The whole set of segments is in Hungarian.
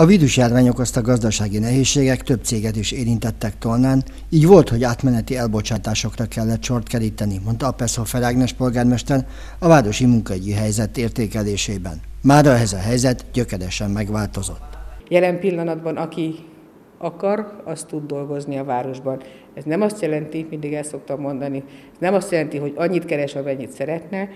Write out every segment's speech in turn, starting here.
A vírusjárvány okozta gazdasági nehézségek több céget is érintettek Tolnán, így volt, hogy átmeneti elbocsátásokra kellett sort keríteni, mondta Apeszó Felágnes polgármester a városi munkaügyi helyzet értékelésében. Már ez a helyzet gyökeresen megváltozott. Jelen pillanatban aki akar, az tud dolgozni a városban. Ez nem azt jelenti, mindig el szoktam mondani, ez nem azt jelenti, hogy annyit keres, amennyit szeretne,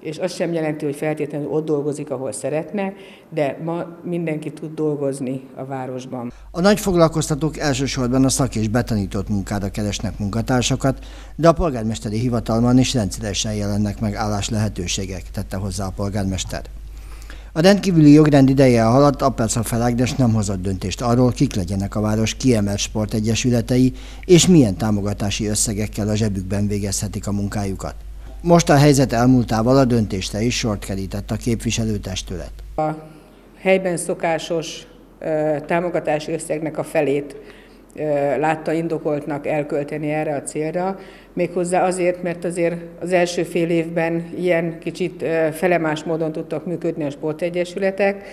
és az sem jelenti, hogy feltétlenül ott dolgozik, ahol szeretne, de ma mindenki tud dolgozni a városban. A nagy foglalkoztatók elsősorban a szak és betanított munkára keresnek munkatársakat, de a polgármesteri hivatalban is rendszeresen jelennek meg állás lehetőségek, tette hozzá a polgármester. A rendkívüli jogrend ideje alatt Appelszak Felágdes nem hozott döntést arról, kik legyenek a város kiemelt sportegyesületei, és milyen támogatási összegekkel a zsebükben végezhetik a munkájukat. Most a helyzet elmúltával a döntésre is sort kerített a képviselőtestület. A helyben szokásos támogatási összegnek a felét látta indokoltnak elkölteni erre a célra, méghozzá azért, mert azért az első fél évben ilyen kicsit felemás módon tudtak működni a sportegyesületek,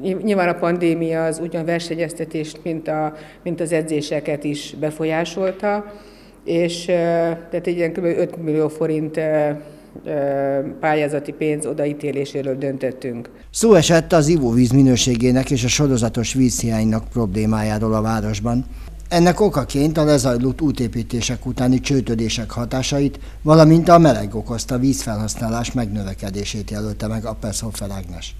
Nyilván a pandémia az ugyan versenyeztetést, mint, a, mint az edzéseket is befolyásolta, és tehát egy ilyen kb. 5 millió forint pályázati pénz odaítéléséről döntöttünk. Szó esett az ivóvíz minőségének és a sorozatos vízhiánynak problémájáról a városban. Ennek okaként a lezajlott útépítések utáni csőtödések hatásait, valamint a meleg okozta vízfelhasználás megnövekedését jelölte meg a Perszhofer Ágnes.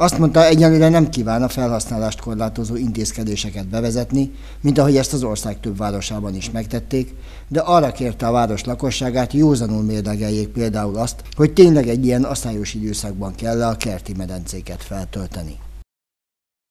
Azt mondta, egyelőre nem kíván a felhasználást korlátozó intézkedéseket bevezetni, mint ahogy ezt az ország több városában is megtették, de arra kérte a város lakosságát, józanul mérlegeljék például azt, hogy tényleg egy ilyen asszályos időszakban kell a kerti medencéket feltölteni.